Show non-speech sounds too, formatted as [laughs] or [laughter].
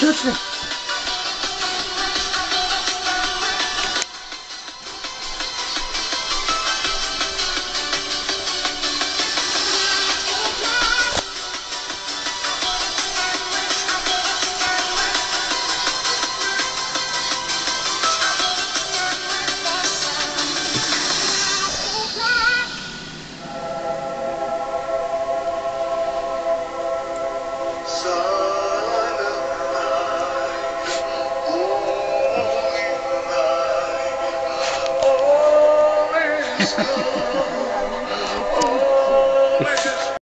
Catch me! So [laughs] Thank you.